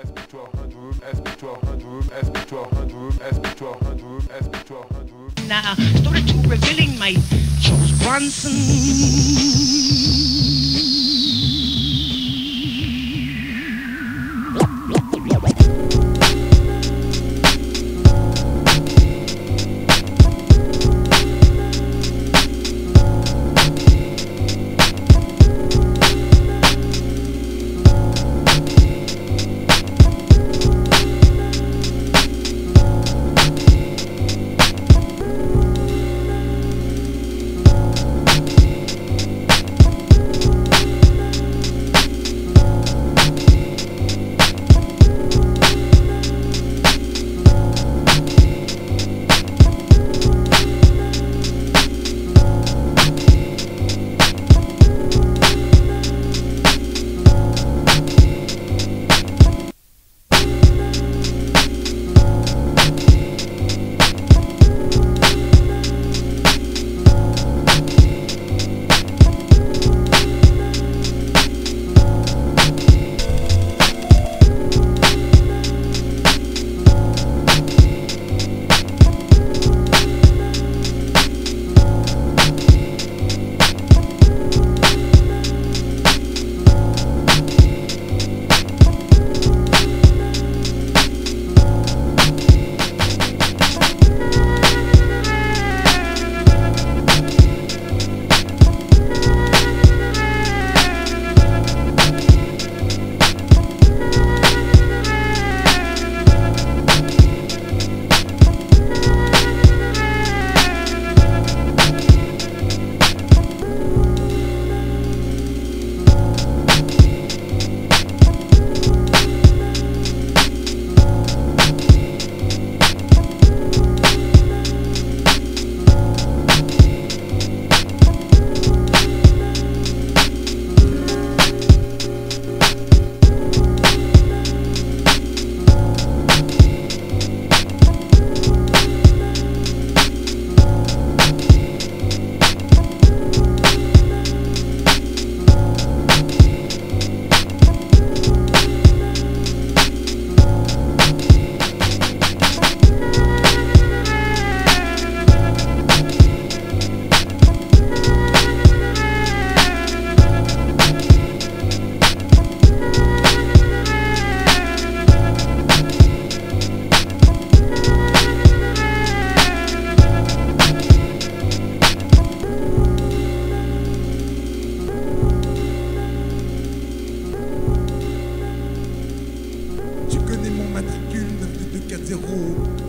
SB1200, SB1200, SB1200, SB1200, SB1200. Now, started to revealing my Charles Bronson. 守护。